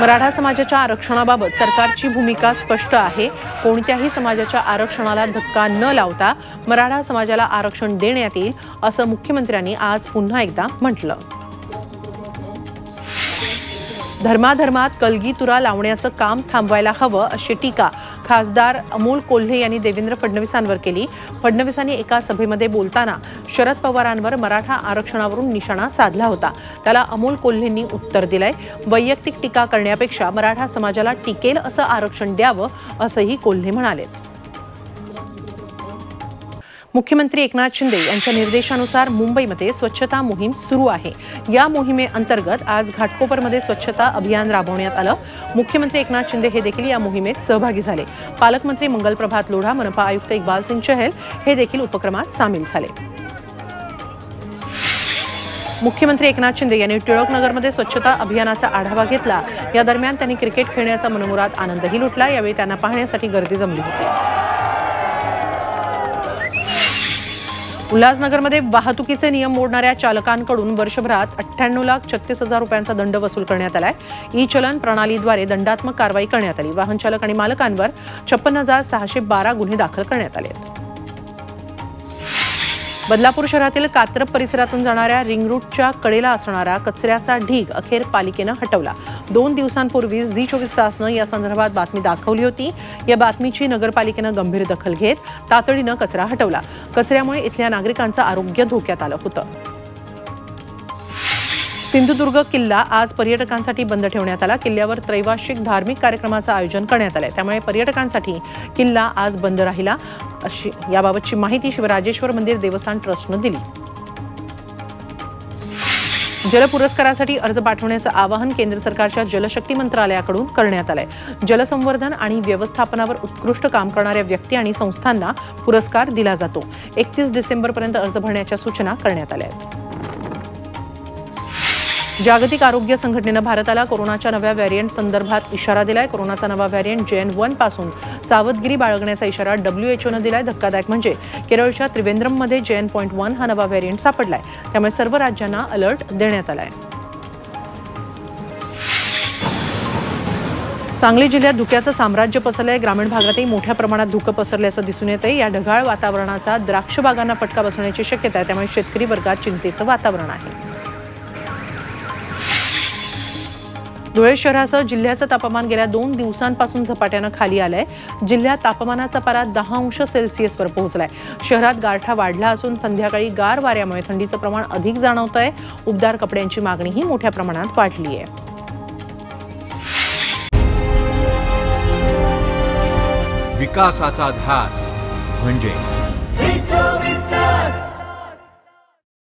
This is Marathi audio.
मराठा समाजाच्या आरक्षणाबाबत सरकारची भूमिका स्पष्ट आहे. कोणत्याही समाजाच्या आरक्षणाला धक्का न लावता मराठा समाजाला आरक्षण देण्यात येईल असं मुख्यमंत्र्यांनी आज पुन्हा एकदा म्हटलं. धर्माधर्मात कलगीतुरा लावण्याचं काम थांबवायला हवं अशी टीका खासदार अमोल कोल्हे यांनी देवेंद्र फडणवीसांवर केली. फडणवीसांनी एका सभेमध्ये बोलताना शरद पवारांवर मराठा आरक्षणावरून निशाणा साधला होता. त्याला अमोल कोल्हेंनी उत्तर दिलंय. वैयक्तिक टीका करण्यापेक्षा मराठा समाजाला टिकेल असं आरक्षण द्यावं असंही कोल्हे म्हणाले. मुख्यमंत्री एकनाथ शिंदे यांच्या निर्देशानुसार मुंबईमध्ये स्वच्छता मोहीम सुरू आहे. या मोहिमेअंतर्गत आज घाटकोपरमध्ये स्वच्छता अभियान राबवण्यात आलं. मुख्यमंत्री एकनाथ शिंदे हे देखील या मोहिमेत सहभागी झाले. पालकमंत्री मंगलप्रभात लोढा मनपा आयुक्त इक्बाल सिंग चहल हे देखील उपक्रमात सामील झाले. मुख्यमंत्री एकनाथ शिंदे यांनी टिळकनगरमध्ये स्वच्छता अभियानाचा आढावा घेतला. या दरम्यान त्यांनी क्रिकेट खेळण्याचा मनमुराद आनंदही लुटला. यावेळी त्यांना पाहण्यासाठी गर्दी जमली होती. उल्हासनगरमध्ये वाहतुकीचे नियम मोडणाऱ्या चालकांकडून वर्षभरात अठ्ठ्याण्णव लाख छत्तीस हजार रुपयांचा दंड वसूल करण्यात आलाय. ई चलन प्रणालीद्वारे दंडात्मक कारवाई करण्यात आली. वाहन चालक आणि मालकांवर छप्पन हजार सहाशे बारा गुन्हे दाखल करण्यात आले आहेत. बदलापूर शहरातील कात्रप परिसरातून जाणाऱ्या रिंग रूटच्या कडेला असणारा कचऱ्याचा ढीग अखेर पालिकेनं हटवला. दोन दिवसांपूर्वी झी चोवीस तासनं या संदर्भात बातमी दाखवली होती. या बातमीची नगरपालिकेनं गंभीर दखल घेत तातडीनं कचरा हटवला. कचऱ्यामुळे इथल्या नागरिकांचं आरोग्य धोक्यात आलं होतं. सिंधुदुर्ग किल्ला आज पर्यटकांसाठी बंद ठेवण्यात आला. किल्ल्यावर त्रैवार्षिक धार्मिक कार्यक्रमाचं आयोजन करण्यात आलं त्यामुळे पर्यटकांसाठी किल्ला आज बंद राहिला. अशी याबाबतची माहिती शिवराजेश्वर मंदिर देवस्थान ट्रस्टनं दिली. जल पुरस्कारासाठी अर्ज पाठवण्याचं आवाहन केंद्र सरकारच्या जलशक्ती मंत्रालयाकडून करण्यात आलंय. जलसंवर्धन आणि व्यवस्थापनावर उत्कृष्ट काम करणाऱ्या व्यक्ती आणि संस्थांना पुरस्कार दिला जातो. एकतीस डिसेंबरपर्यंत अर्ज भरण्याच्या सूचना करण्यात आल्या आहेत. जागतिक आरोग्य संघटनेनं भारताला कोरोनाच्या नव्या व्हॅरियंट संदर्भात इशारा दिलाय. कोरोनाचा नवा व्हेरियंट जेएन वनपासून सावधगिरी बाळगण्याचा इशारा डब्ल्यू एच ओनं दिलाय. धक्कादायक म्हणजे केरळच्या त्रिवेंद्रममध्ये जेएन पॉईंट वन हा नवा व्हॅरियंट सापडलाय. त्यामुळे सर्व राज्यांना अलर्ट देण्यात आलाय. सांगली जिल्ह्यात धुक्याचं साम्राज्य पसरलंय. ग्रामीण भागातही मोठ्या प्रमाणात धुकं पसरल्याचं दिसून येतंय. या ढगाळ वातावरणाचा द्राक्ष बागांना फटका बसण्याची शक्यता आहे. त्यामुळे शेतकरी वर्गात चिंतेचं वातावरण आहे. धुळे शहरासह जिल्ह्याचं तापमान गेल्या दोन दिवसांपासून झपाट्यानं खाली आलंय. जिल्ह्यात तापमानाचा पारा दहा अंश सेल्सिअसवर पोहोचलाय. शहरात गारठा वाढला असून संध्याकाळी गार वाऱ्यामुळे थंडीचं प्रमाण अधिक जाणवत आहे उबदार कपड्यांची मागणीही मोठ्या प्रमाणात वाढली आहे. विकासाचा ध्यास म्हणजे